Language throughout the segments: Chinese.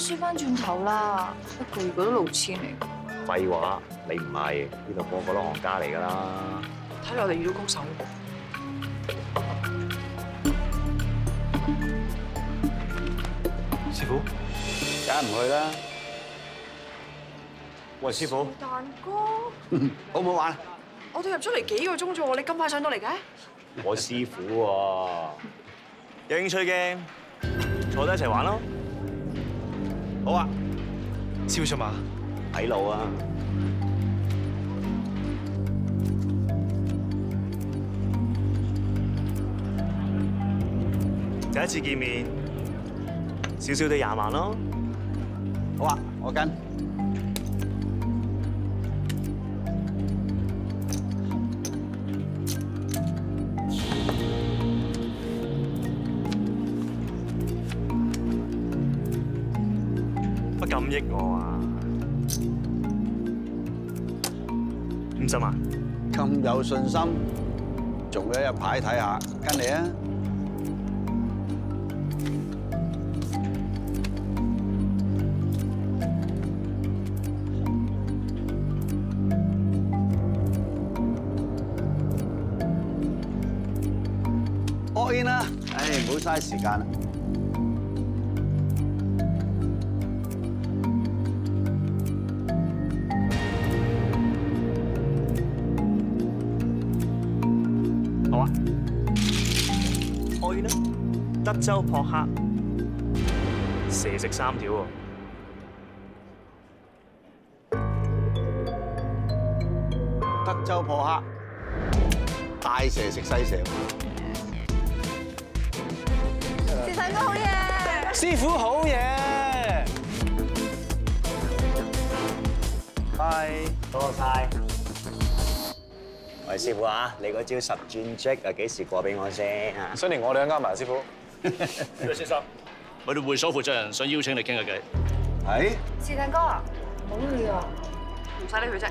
輸翻轉頭啦，一個月嗰啲六千嚟。廢話，你唔係呢度個個都行家嚟㗎啦。睇嚟我哋遇到高手。師傅，梗係唔去啦。喂，師傅，蛋糕，好唔好玩？我哋入咗嚟幾個鐘啫喎，你咁快上到嚟嘅？我師傅喎，有興趣嘅坐低一齊玩咯。好啊，師傅出馬，睇路啊！第一次見面，少少都廿萬咯。好啊，我跟。不敢益我啊！五十萬，咁有信心，仲有一日牌睇下，跟你啊！all in 啦！唉，唔好嘥時間啦。德州撲克，蛇食三條喎。德州撲克，大蛇食細蛇。師弟哥好嘢！師傅好嘢。拜，多晒。喂，師傅啊，你嗰招十轉積啊，幾時過俾我先啊？想連我哋都啱埋，師傅。呢位先生，我哋會所負責人想邀請你傾下偈。係，志成哥啊，冇理啊，唔使理佢啫。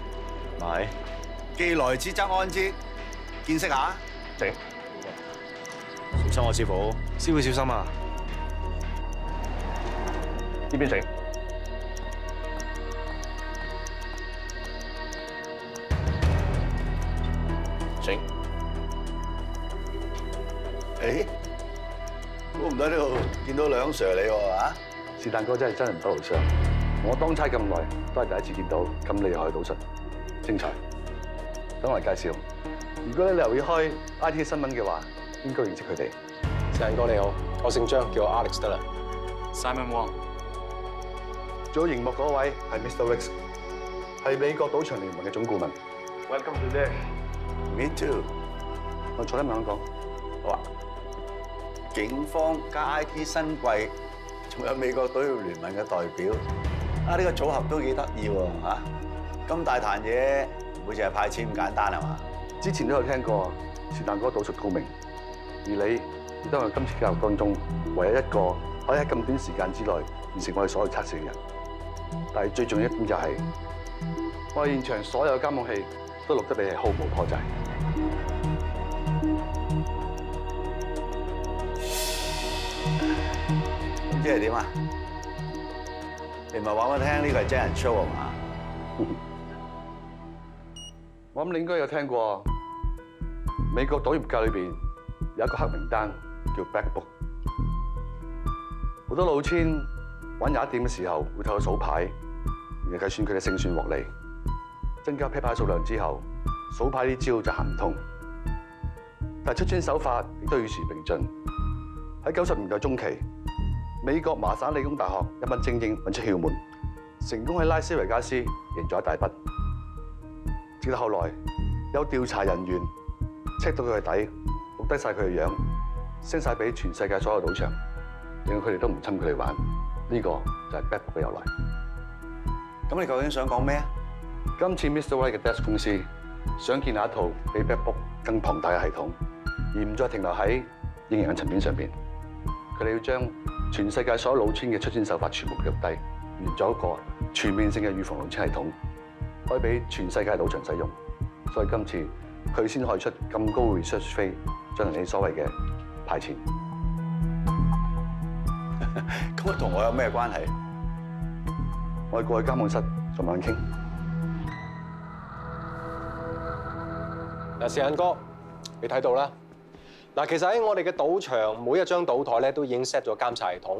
咪，既來之則安之，見識下。停。小心我師傅，師傅小心啊！呢邊停。請。誒，估唔到呢度見到兩 Sir 你喎嚇。是但哥真係真人不露相，我當差咁耐，都係第一次見到咁厲害嘅賭術，精彩。等我嚟介紹，如果你留意開 I T 新聞嘅話，應該認識佢哋。是但哥你好，我姓張，叫我 Alex 得啦。Simon Wong，做熒幕嗰位係 Mr. Wicks，係美國賭場聯盟嘅總顧問。Welcome to there。Me too。我坐低慢慢講。好啊。警方加 I T 新貴，仲有美國賭業聯盟嘅代表，啊呢個組合都幾得意喎嚇！咁大壇嘢，唔會淨係派錢咁簡單係嘛？之前都有聽過是但哥賭術高明，而你亦都係今次教育當中唯一一個可以喺咁短時間之內完成我哋所有測試嘅人。但係最重要一點就係、我哋現場所有監控器都錄得你係毫無破綻。即係點啊？你唔係話我聽呢個係真人 show 係嘛？我諗你應該有聽過美國賭業界裏邊有一個黑名單叫 Black Book，好多老千玩廿一點嘅時候會透過數牌，然後計算佢嘅勝算獲利，增加批牌數量之後，數牌呢招就行唔通。但係出千手法亦都與時並進。喺九十年代中期，美國麻省理工大學一班精英揾出竅門，成功喺拉斯維加斯贏咗一大筆。直到後來有調查人員 check 到佢嘅底，錄低晒佢嘅樣，send 晒俾全世界所有賭場，令佢哋都唔侵佢哋玩。呢、個就係 Black Book 嘅由來。咁你究竟想講咩啊？今次 Mr. White 嘅 Desk 公司想建立一套比 Black Book 更龐大嘅系統，而唔再停留喺應用嘅層面上邊。佢哋要將全世界所有老千嘅出千手法全部記錄低，完咗一個全面性嘅預防老千系統，可以俾全世界老場使用。所以今次佢先可以出咁高 research fee，進行你所謂嘅派錢。咁同我有咩關係？我哋過去監控室再慢慢傾。嗱，時間哥，你睇到啦。嗱，其實喺我哋嘅賭場每一張賭台咧都已經 set 咗監察系統，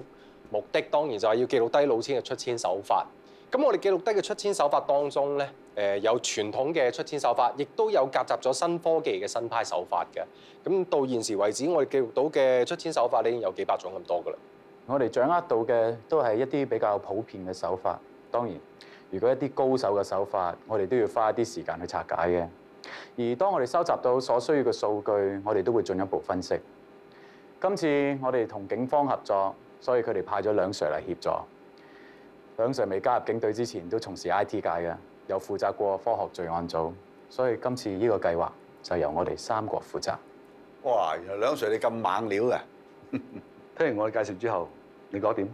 目的當然就係要記錄低老千嘅出千手法。咁我哋記錄低嘅出千手法當中咧，誒有傳統嘅出千手法，亦都有夾雜咗新科技嘅新派手法嘅。咁到現時為止，我哋記錄到嘅出千手法已經有幾百種咁多噶啦。我哋掌握到嘅都係一啲比較普遍嘅手法。當然，如果一啲高手嘅手法，我哋都要花一啲時間去拆解嘅。而當我哋收集到所需要嘅數據，我哋都會進一步分析。今次我哋同警方合作，所以佢哋派咗兩 Sir 嚟協助。兩 Sir 未加入警隊之前都從事 IT 界嘅，有負責過科學罪案組，所以今次呢個計劃就由我哋三個負責。哇！原來兩 Sir 你咁猛料嘅，聽完我嘅介紹之後，你覺得點？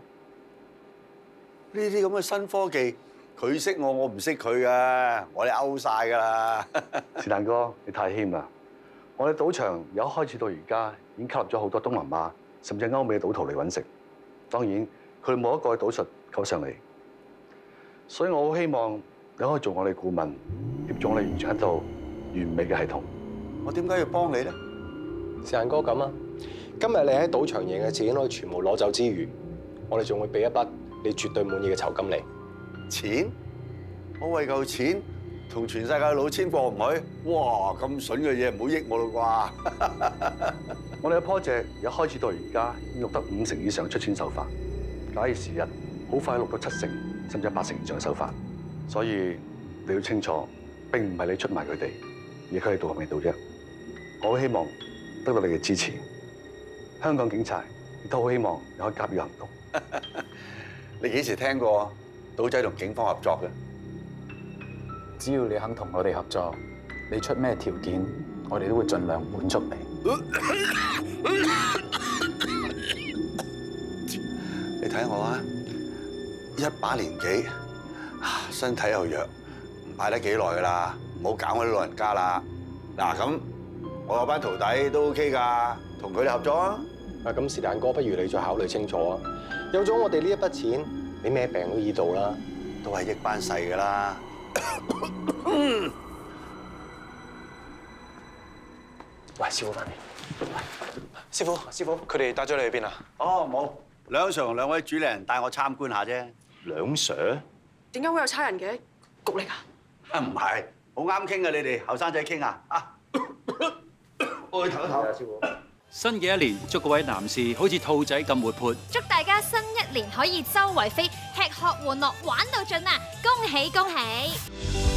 呢啲咁嘅新科技，佢識我，我唔識佢噶，我哋 out 晒㗎啦。是但哥，你太謙啦！我哋賭場由一開始到而家，已經吸納咗好多東南亞甚至歐美嘅賭徒嚟揾食。當然，佢哋冇一個嘅賭術夠上嚟，所以我好希望你可以做我哋顧問，協助我哋完成一套完美嘅系統。我點解要幫你咧？時間哥咁啊，今日你喺賭場贏嘅錢可以全部攞走之餘，我哋仲會俾一筆你絕對滿意嘅酬金你。錢？我為嚿錢同全世界老千過唔去？哇！咁筍嘅嘢唔好益我啦 我哋嘅 project 由一開始到而家，已經錄得五成以上出千手法，假以時日，好快錄到七成甚至八成以上嘅手法。所以你要清楚，並唔係你出賣佢哋，而佢哋到未到啫。我好希望得到你嘅支持。香港警察亦都好希望你可以加入行動。你幾時聽過賭仔同警方合作嘅？只要你肯同我哋合作，你出咩條件，我哋都會盡量滿足你。你睇我啊，一把年紀，身體又弱，唔擺得幾耐噶啦，唔好搞我啲老人家啦。嗱咁，我有班徒弟都 OK 噶，同佢哋合作啊。啊，咁是但哥，不如你再考慮清楚啊！有咗我哋呢一筆錢，你咩病都醫到啦。都係益班細噶啦。喂，師傅翻嚟。師傅，師傅，佢哋帶咗你去邊啊？哦，冇，兩 Sir 同兩位主理人帶我參觀下啫。兩 Sir，點解會有差人嘅？局嚟㗎？啊，唔係，好啱傾嘅，你哋後生仔傾啊！啊，我去唞一唞。師傅。新嘅一年，祝各位男士好似兔仔咁活泼，祝大家新一年可以周围飞，吃喝玩乐玩到尽啊！恭喜恭喜！